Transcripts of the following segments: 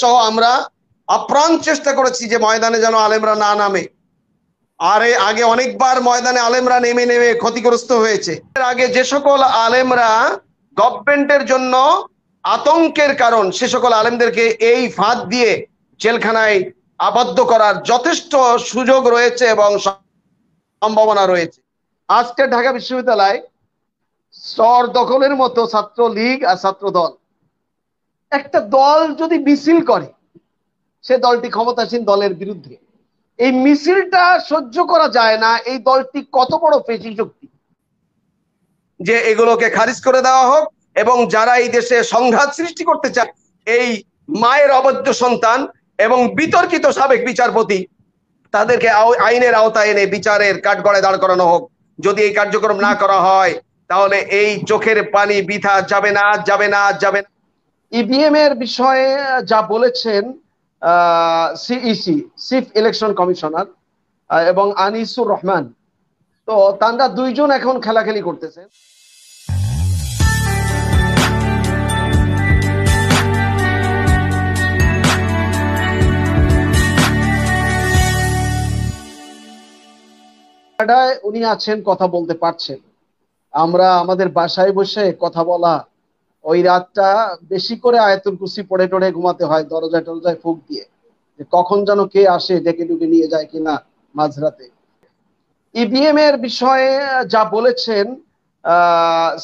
সহ আমরা আপ্রাণ চেষ্টা করেছি যে ময়দানে যেন আলেমরা না নামে। আরে আগে অনেকবার ময়দানে আলেমরা নেমে নেমে ক্ষতিগ্রস্ত হয়েছে। এর আগে যে সকল আলেমরা গভর্নমেন্টের জন্য আতঙ্কের কারণ, সে সকল আলেমদেরকে এই ফাঁদ দিয়ে জেলখানায় আবদ্ধ করার যথেষ্ট সুযোগ রয়েছে এবং সম্ভাবনা রয়েছে। আজকে ঢাকা বিশ্ববিদ্যালয় স্তর দখলের মতো ছাত্র লীগ আর ছাত্র দল একটা দল যদি মিছিল করে, সে দলটি ক্ষমতাসীন দলের বিরুদ্ধে। এই মিছিলটা সহ্য করা যায় না, এই দলটি কত বড় পেশি শক্তি। যে এগুলোকে খারিজ করে দেওয়া হোক এবং যারা এই দেশে সংঘাত সৃষ্টি করতে চায়, এই মায়ের অবৈধ সন্তান এবং বিতর্কিত সাবেক বিচারপতি, তাদেরকে আইনের আওতায় এনে বিচারের কাঠগড়ায় দাঁড় করানো হোক। যদি এই কার্যক্রম না করা হয়, তাহলে এই চোখের পানি বিথা যাবে না যাবে না যাবে না। ইভিএম এর বিষয়ে যা বলেছেন সিইসি চিফ ইলেকশন কমিশনার এবং আনিসুর রহমান। তো তারা দুইজন এখন খেলাখেলি করতেছে। উনি আছেন, কথা বলতে পারছেন। আমরা আমাদের বাসায় বসে কথা বলা ওই রাতটা বেশি করে আয়তুল কুসি পড়ে টড়ে ঘুমাতে হয়, দরজায় টরজায় ফুক দিয়ে। কখন যেন কে আসে, ডেকে ডুকে নিয়ে যায় কিনা মাঝরাতে। ইভিএম এর বিষয়ে যা বলেছেন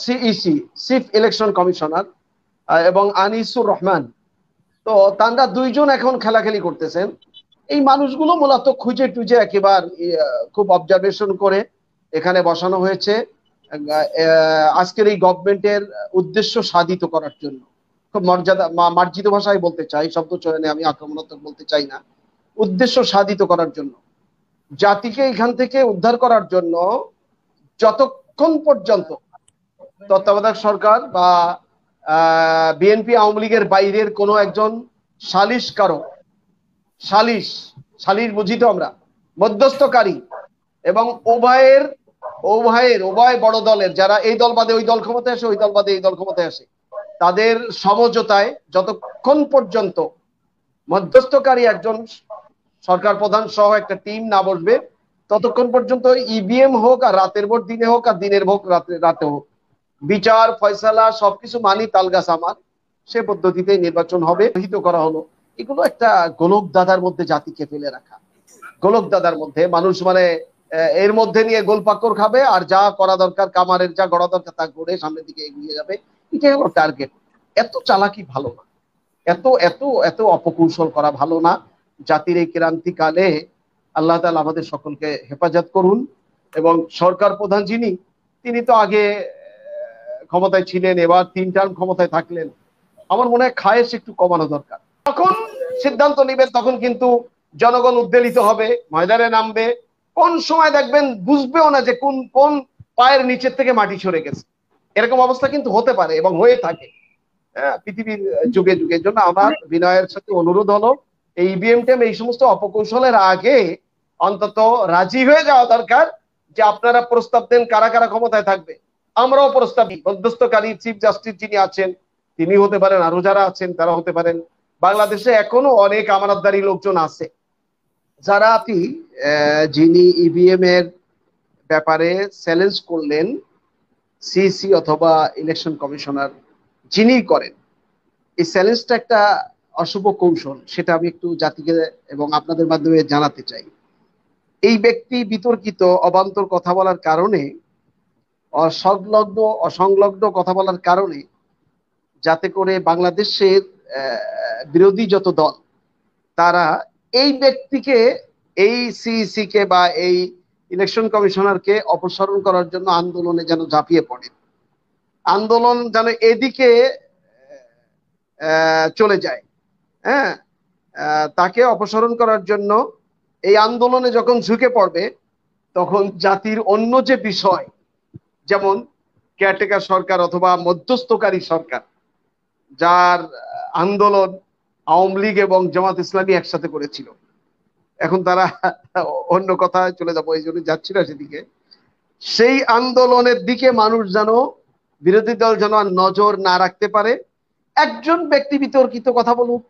সিইসি চিফ ইলেকশন কমিশনার এবং আনিসুর রহমান। তো তারা দুইজন এখন খেলাখেলি করতেছেন। এই মানুষগুলো মূলত খুঁজে টুজে একেবারে খুব অবজারভেশন করে এখানে বসানো হয়েছে। আজকের এই গভর্নমেন্টের উদ্দেশ্য সাধিত করার জন্য। খুব মর্যাদা মার্জিত ভাষায় বলতে চাই শব্দ চয়নে আমি আক্রমণাত্মক বলতে চাই না। উদ্দেশ্য সাধিত করার জন্য। জাতিকে এখান থেকে উদ্ধার করার জন্য যতক্ষণ পর্যন্ত তত্ত্বাবধায়ক সরকার বা বিএনপি আওয়ামী লীগের বাইরের কোনো একজন সালিশ কারক, সালিশ সালিশ বুঝি তো আমরা, মধ্যস্থকারী এবং উভয়ের উভয়ের উভয় বড় দলের, যারা এই দল বাদে ওই দল ক্ষমতায় আসে, ওই দল বাদে এই দল ক্ষমতায় আসে। তাদের সমঝোতায় যতক্ষণ পর্যন্ত মধ্যস্থকারী একজন সরকার প্রধান সহ একটা টিম না বসবে, ততক্ষণ পর্যন্ত ইভিএম হোক আর রাতের ভোট দিনে হোক আর দিনের ভোট রাতে রাতে হোক। বিচার, ফয়সালা, সবকিছু মানি তালগাছ আমার। সে পদ্ধতিতে নির্বাচন হবে গৃহীত করা হলো। এগুলো একটা গোলক দাদার মধ্যে জাতিকে ফেলে রাখা। গোলক দাদার মধ্যে মানুষ মানে এর মধ্যে নিয়ে গোলপাক্কর খাবে আর যা করা দরকার, কামারের যা গড়া দরকার তা করে সামনের দিকে এগিয়ে যাবে। এটাই হলো টার্গেট এত চালাকি ভালো না। এত এত এত অপকৌশল করা ভালো না। জাতির এই ক্রান্তিকালে আল্লাহ তালা আমাদের সকলকে হেফাজত করুন এবং সরকার প্রধান যিনি, তিনি তো আগে ক্ষমতায় ছিলেন, এবার তিন টার্ম ক্ষমতায় থাকলেন। আমার মনে হয় খায়েস একটু কমানো দরকার। তখন সিদ্ধান্ত নেবেন, তখন কিন্তু জনগণ উদ্বেলিত হবে, ময়দানে নামবে কোন সময় দেখবেন বুঝবেও না যে কোন কোন পায়ের নিচের থেকে মাটি সরে গেছে। এরকম অবস্থা কিন্তু হতে পারে এবং হয়ে থাকে। হ্যাঁ পৃথিবীর যুগে যুগের জন্য আমার বিনয়ের সাথে অনুরোধ হলো, এই ইভিএম টেম এই সমস্ত অপকৌশলের আগে অন্তত রাজি হয়ে যাওয়া দরকার যে আপনারা প্রস্তাব দেন কারা কারা ক্ষমতায় থাকবে। আমরাও প্রস্তাব দিই। মধ্যস্থকারী চিফ জাস্টিস যিনি আছেন তিনি হতে পারেন, আরও যারা আছেন তারা হতে পারেন। বাংলাদেশে এখনও অনেক আমানতদারি লোকজন আছে। যারা আপনি যিনি ইভিএম এর ব্যাপারে চ্যালেঞ্জ করলেন সিসি অথবা ইলেকশন কমিশনার, যিনি করেন, এই চ্যালেঞ্জটা একটা অশুভ কৌশল, সেটা আমি একটু জাতিকে এবং আপনাদের মাধ্যমে জানাতে চাই। এই ব্যক্তি বিতর্কিত, অবান্তর কথা বলার কারণে, অসংলগ্ন অসংলগ্ন কথা বলার কারণে, যাতে করে বাংলাদেশের বিরোধী যত দল, তারা এই ব্যক্তিকে, এই সিইসি কে বা এই ইলেকশন কমিশনারকে অপসারণ করার জন্য আন্দোলনে যেন ঝাঁপিয়ে পড়ে। আন্দোলন যেন এদিকে চলে যায়। হ্যাঁ? তাকে অপসারণ করার জন্য এই আন্দোলনে যখন ঝুঁকে পড়বে, তখন জাতির অন্য যে বিষয়, যেমন কেয়ারটেকার সরকার অথবা মধ্যস্থকারী সরকার, যার আন্দোলন আওয়ামী লীগ এবং জামাত ইসলামী একসাথে করেছিল। এখন তারা অন্য কথায় চলে যাব, এই জন্য যাচ্ছি না সেদিকে। সেই আন্দোলনের দিকে মানুষ যেন, বিরোধী দল যেন আর নজর না রাখতে পারে। একজন ব্যক্তি বিতর্কিত কথা বলুক,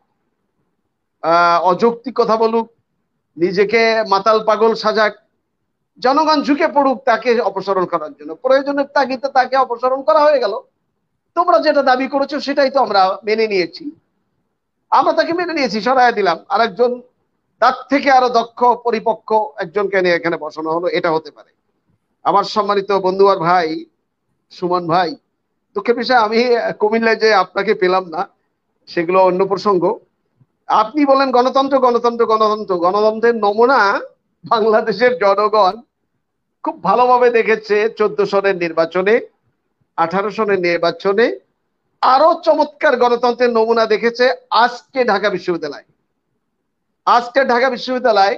আহ, অযৌক্তিক কথা বলুক, নিজেকে মাতাল পাগল সাজাক, জনগণ ঝুঁকে পড়ুক, তাকে অপসারণ করার জন্য। প্রয়োজনের তাগিদে তাকে অপসারণ করা হয়ে গেল। তোমরা যেটা দাবি করেছ, সেটাই তো আমরা মেনে নিয়েছি। আমরা তাকে মেনে নিয়েছি সরাই দিলাম। আরেকজন, তার থেকে আরও দক্ষ, পরিপক্ক একজনকে নিয়ে এখানে বসানো হলো, এটা হতে পারে। আমার সম্মানিত বন্ধু আর ভাই, সুমন ভাই, দুঃখের বিষয়, আমি কুমিল্লায় যে আপনাকে পেলাম না, সেগুলো অন্য প্রসঙ্গ। আপনি বলেন গণতন্ত্র গণতন্ত্র গণতন্ত্র। গণতন্ত্রের নমুনা বাংলাদেশের জনগণ খুব ভালোভাবে দেখেছে, চোদ্দ সনের নির্বাচনে, আঠারো সনের নির্বাচনে আরও চমৎকার গণতন্ত্রের নমুনা দেখেছে আজকে ঢাকা বিশ্ববিদ্যালয়। আজকে ঢাকা বিশ্ববিদ্যালয়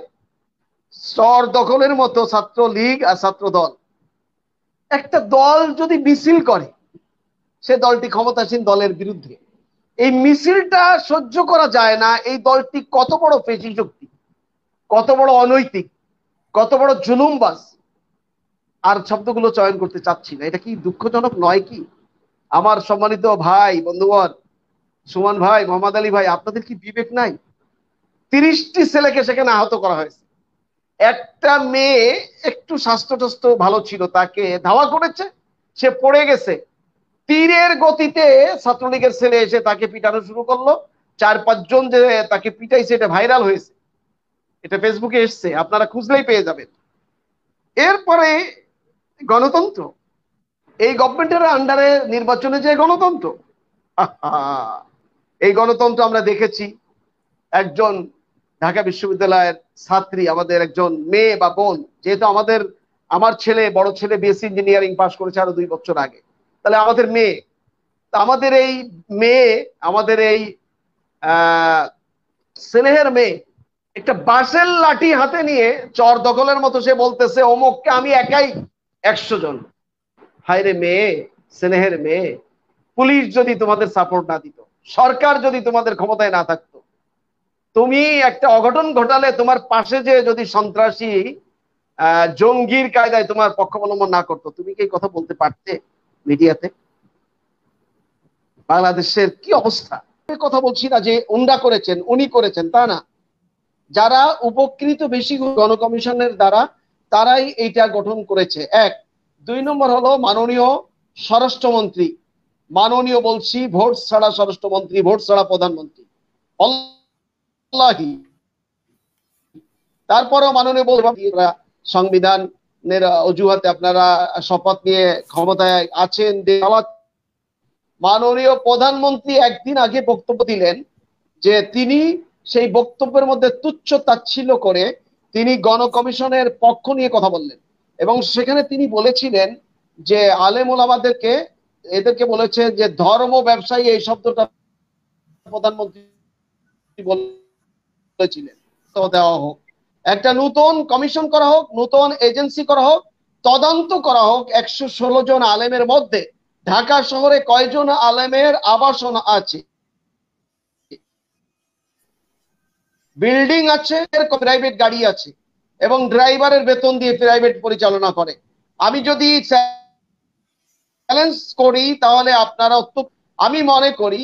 স্তর দখলের মতো ছাত্র লীগ আর ছাত্র দল একটা দল যদি মিছিল করে, সে দলটি ক্ষমতাসীন দলের বিরুদ্ধে। এই মিছিলটা সহ্য করা যায় না, এই দলটি কত বড় পেশি শক্তি, কত বড় অনৈতিক, কত বড় জুলুমবাস আর শব্দগুলো চয়ন করতে চাচ্ছি না। এটা কি দুঃখজনক নয় কি? আমার সম্মানিত ভাই, বন্ধুগণ, সুমন ভাই, মোহাম্মদ আলী ভাই, আপনাদের কি বিবেক নাই? তিরিশটি ছেলেকে সেখানে আহত করা হয়েছে। একটা মেয়ে একটু স্বাস্থ্য টাস্থ্য ভালো ছিল, তাকে ধাওয়া করেছে, সে পড়ে গেছে। তীরের গতিতে ছাত্রলীগের ছেলে এসে তাকে পিটানো শুরু করল। চার পাঁচজন যে তাকে পিটাইছে, এটা ভাইরাল হয়েছে। এটা ফেসবুকে এসছে, আপনারা খুঁজলেই পেয়ে যাবেন। এরপরে গণতন্ত্র এই গভর্নমেন্টের আন্ডারে নির্বাচনে যে গণতন্ত্র? এই গণতন্ত্র আমরা দেখেছি। একজন ঢাকা বিশ্ববিদ্যালয়ের ছাত্রী, আমাদের একজন মেয়ে বা বোন, যেহেতু আমাদের, আমার ছেলে, বড় ছেলে বিএসসি ইঞ্জিনিয়ারিং পাশ করেছে আরও দুই বছর আগে। তাহলে আমাদের মেয়ে। আমাদের এই মেয়ে, আমাদের এই স্নেহের মেয়ে, একটা বাঁশের লাঠি হাতে নিয়ে চর দখলের মতো সে বলতেছে, অমুককে আমি একাই একশো জন। হায় রে মেয়ে, স্নেহের মেয়ে, পুলিশ যদি তোমাদের সাপোর্ট না দিত, সরকার যদি তোমাদের ক্ষমতায় না থাকতো, তুমি একটা অঘটন ঘটালে তোমার পাশে যে যদি সন্ত্রাসী জঙ্গির কায়দায় তোমার পক্ষ অবলম্বন না করতো, তুমি কি কথা বলতে পারতে মিডিয়াতে? বাংলাদেশের কি অবস্থা? কথা বলছি না যে উন্ডা করেছেন, উনি করেছেন, তা না। যারা উপকৃত বেশি গণকমিশনের দ্বারা, তারাই এইটা গঠন করেছে। এক দুই নম্বর হলো মাননীয় স্বরাষ্ট্রমন্ত্রী। মাননীয় বলছি ভোট ছাড়া স্বরাষ্ট্রমন্ত্রী, ভোট ছাড়া প্রধানমন্ত্রী। তারপরেও মাননীয় সংবিধানের অজুহাতে আপনারা শপথ নিয়ে ক্ষমতায় আছেন মাননীয় প্রধানমন্ত্রী একদিন আগে বক্তব্য দিলেন যে তিনি সেই বক্তব্যের মধ্যে তুচ্ছ তাচ্ছিল্য করে তিনি গণকমিশনের পক্ষ নিয়ে কথা বললেন। এবং সেখানে তিনি বলেছিলেন যে আলেমুল আমাদেরকে এদেরকে বলেছে যে ধর্ম ব্যবসায়ী এই শব্দটা প্রধানমন্ত্রী বলেছিলেন। তো দেওয়া হোক। একটা নতুন কমিশন করা হোক, নতুন এজেন্সি করা হোক, তদন্ত করা হোক। একশো ষোলো জন আলেমের মধ্যে ঢাকা শহরে কয়জন আলেমের আবাসন আছে? বিল্ডিং আছে, প্রাইভেট গাড়ি আছে। এবং ড্রাইভারের বেতন দিয়ে প্রাইভেট পরিচালনা করে। আমি যদি চ্যালেঞ্জ করি, তাহলে আপনারা আমি মনে করি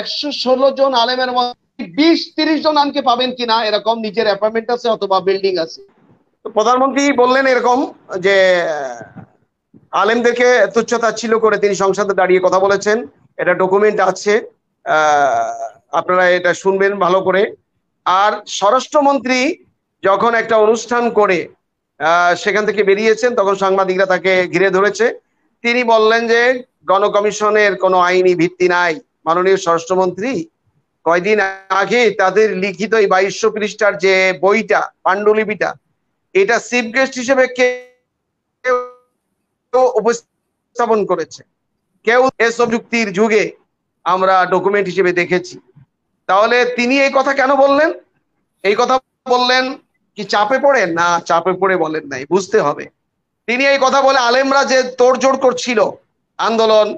একশো ষোলো জন আলেমের মধ্যে বিশ তিরিশ জন আনকে পাবেন কিনা এরকম নিজের অ্যাপার্টমেন্ট আছে অথবা বিল্ডিং আছে। প্রধানমন্ত্রী বললেন এরকম যে, আলেমদেরকে তুচ্ছতা ছিল করে তিনি সংসদে দাঁড়িয়ে কথা বলেছেন। এটা ডকুমেন্ট আছে। আপনারা এটা শুনবেন ভালো করে। আর স্বরাষ্ট্রমন্ত্রী যখন একটা অনুষ্ঠান করে সেখান থেকে বেরিয়েছেন, তখন সাংবাদিকরা তাকে ঘিরে ধরেছে। তিনি বললেন যে, গণকমিশনের কোনো আইনি ভিত্তি নাই। মাননীয় স্বরাষ্ট্রমন্ত্রী, কয়দিন আগে তাদের লিখিত এই বাইশশো পৃষ্ঠার যে বইটা, পাণ্ডুলিপিটা, এটা চিফ গেস্ট হিসেবে কে উপস্থাপন করেছে। কেউ এসব যুক্তির যুগে আমরা ডকুমেন্ট হিসেবে দেখেছি। তাহলে তিনি এই কথা কেন বললেন? এই কথা বললেন কি চাপে পড়ে? না, চাপে পড়ে বলেন নাই, বুঝতে হবে। তিনি এই কথা বলে আলেমরা যে তোড়জোড় করছিল, আন্দোলন,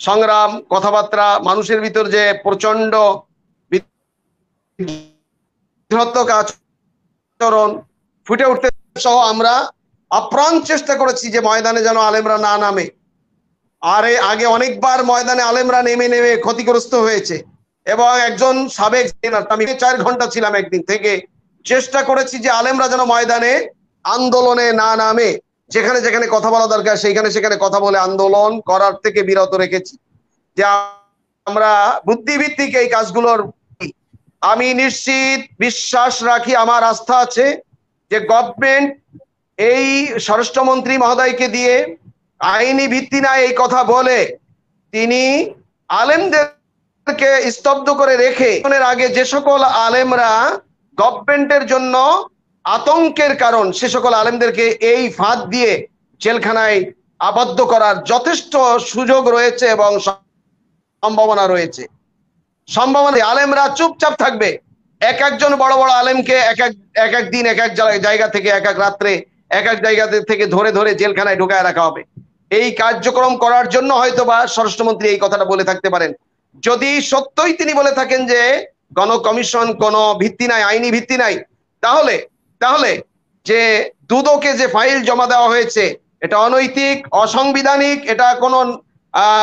সংগ্রাম, কথাবার্তা, মানুষের ভিতর যে প্রচণ্ড আচরণ ফুটে উঠতে সহ আমরা আপ্রাণ চেষ্টা করেছি যে ময়দানে যেন আলেমরা না নামে। আরে আগে অনেকবার ময়দানে আলেমরা নেমে নেমে ক্ষতিগ্রস্ত হয়েছে। এবং একজন সাবেক আমি চার ঘণ্টা ছিলাম একদিন থেকে চেষ্টা করেছি যে আলেমরা যেন ময়দানে আন্দোলনে না নামে। যেখানে যেখানে কথা বলা দরকার, সেইখানে সেখানে কথা বলে আন্দোলন করার থেকে বিরত রেখেছি। যে আমরা বুদ্ধিভিত্তিক এই কাজগুলোর আমি নিশ্চিত, বিশ্বাস রাখি, আমার আস্থা আছে যে গভর্নমেন্ট এই স্বরাষ্ট্রমন্ত্রী মহোদয়কে দিয়ে আইনি ভিত্তি না এই কথা বলে তিনি আলেমদেরকে স্তব্ধ করে রেখে আগে যে সকল আলেমরা গভর্নমেন্টের জন্য আতঙ্কের কারণ সে সকল আলেমদেরকে এই ফাঁদ দিয়ে জেলখানায় আবদ্ধ করার যথেষ্ট সুযোগ রয়েছে এবং সম্ভাবনা রয়েছে। সম্ভাবনা আলেমরা চুপচাপ থাকবে। এক একজন বড় বড় আলেমকে এক এক এক এক দিন এক এক জায়গা থেকে এক এক রাত্রে এক এক জায়গা থেকে ধরে ধরে জেলখানায় ঢুকায় রাখা হবে। এই কার্যক্রম করার জন্য হয়তো বা স্বরাষ্ট্রমন্ত্রী এই কথাটা বলে থাকতে পারেন। যদি সত্যই তিনি বলে থাকেন যে গণ কমিশন, কোনো ভিত্তি নাই, আইনি ভিত্তি নাই। তাহলে তাহলে যে দুদকে যে ফাইল জমা দেওয়া হয়েছে, এটা অনৈতিক, অসাংবিধানিক, এটা কোনো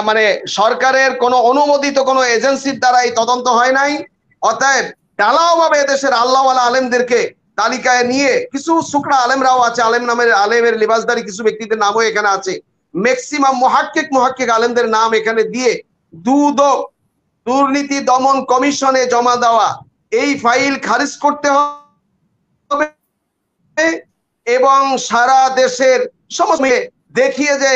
মানে সরকারের কোনো অনুমোদিত কোনো এজেন্সির দ্বারা এই তদন্ত হয় নাই। অতএব ঢালাওভাবে দেশের আল্লাহওয়ালা আলেমদেরকে তালিকায় নিয়ে কিছু শুকরা আলেমরাও আছে, আলেম নামের, আলেমের লিবাসদারি কিছু ব্যক্তিদের নামও এখানে আছে। ম্যাক্সিমাম মহাক্কিক মহাক্কিক আলেমদের নাম এখানে দিয়ে দুদক দুর্নীতি দমন কমিশনে জমা দেওয়া। এই ফাইল খারিজ করতে হবে এবং সারা দেশের সমস্ত দেখিয়ে যে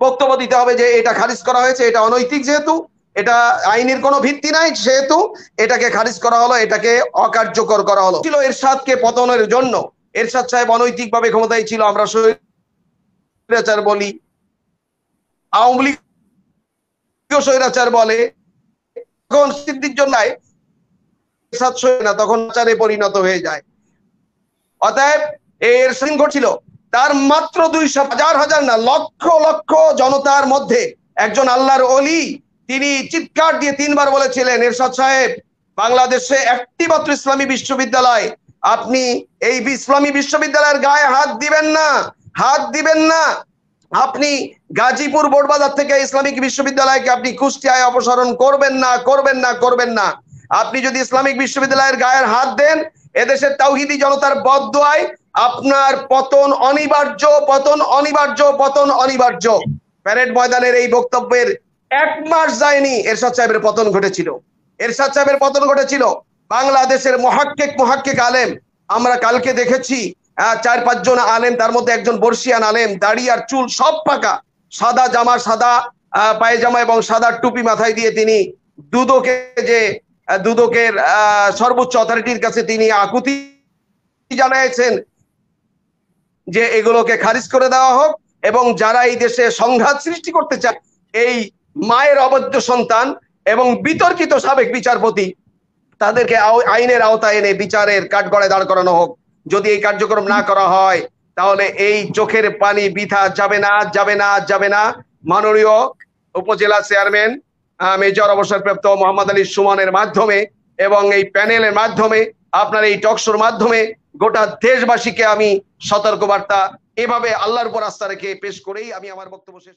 বক্তব্য দিতে হবে যে এটা খারিজ করা হয়েছে, এটা অনৈতিক যেহেতু, এটা আইনের কোনো ভিত্তি নাই সেহেতু, এটাকে খারিজ করা হলো, এটাকে অকার্যকর করা হলো। ছিল এরশাদকে পতনের জন্য। এরশাদ সাহেব অনৈতিক ভাবে ক্ষমতায় ছিল, আমরা স্বৈরাচার বলি। আওয়ামী লীগ স্বৈরাচার বলে। তখন সিদ্ধির জন্য না, তখন আচারে পরিণত হয়ে যায়। অতএব এর সিং ঘটছিল তার মাত্র দুইশো হাজার হাজার না, লক্ষ লক্ষ জনতার মধ্যে একজন আল্লাহর অলি তিনি চিৎকার দিয়ে তিনবার বলেছিলেন, এরশাদ সাহেব, বাংলাদেশে একটি মাত্র ইসলামী বিশ্ববিদ্যালয়, আপনি এই ইসলামী বিশ্ববিদ্যালয়ের গায়ে হাত দিবেন না, হাত দিবেন না আপনি গাজীপুর বোর্ডবাজার থেকে ইসলামিক বিশ্ববিদ্যালয়কে আপনি কুষ্টিয়ায় অপসারণ করবেন না করবেন না করবেন না। আপনি যদি ইসলামিক বিশ্ববিদ্যালয়ের গায়ের হাত দেন, এদেশের তাওহিদি জনতার বদোয়ায় আপনার পতন অনিবার্য পতন অনিবার্য পতন অনিবার্য। প্যারেড ময়দানের এই বক্তব্যের এক মাস যায়নি এরশাদ সাহেবের পতন ঘটেছিল। এরশাদ সাহেবের পতন ঘটেছিল। বাংলাদেশের মহাক্কেক মহাক্কেক আলেম, আমরা কালকে দেখেছি চার, পাঁচজন আলেম, তার মধ্যে একজন বর্ষিয়ান আলেম, দাড়ি আর চুল সব পাকা। সাদা জামা, সাদা পায়জামা এবং সাদা টুপি মাথায় দিয়ে তিনি দুদকে যে দুদকের সর্বোচ্চ অথরিটির কাছে তিনি আকুতি জানিয়েছেন যে এগুলোকে খারিজ করে দেওয়া হোক এবং যারা এই দেশে সংঘাত সৃষ্টি করতে চায়, এই মায়ের অবৈধ সন্তান এবং বিতর্কিত সাবেক বিচারপতি, তাদেরকে আইনের আওতায় এনে বিচারের কাঠগড়ায় দাঁড় করানো হোক। যদি এই কার্যক্রম না করা হয়, তাহলে এই চোখের পানি বিথা যাবে না যাবে না যাবে না। মাননীয় উপজেলা চেয়ারম্যান মেজর অবসরপ্রাপ্ত মোহাম্মদ আলী সুমনের মাধ্যমে এবং এই প্যানেলের মাধ্যমে, আপনার এই টকশোর মাধ্যমে গোটা দেশবাসীকে আমি সতর্কবার্তা এভাবে আল্লাহর উপর আস্থা রেখে পেশ করেই আমি আমার বক্তব্য শেষ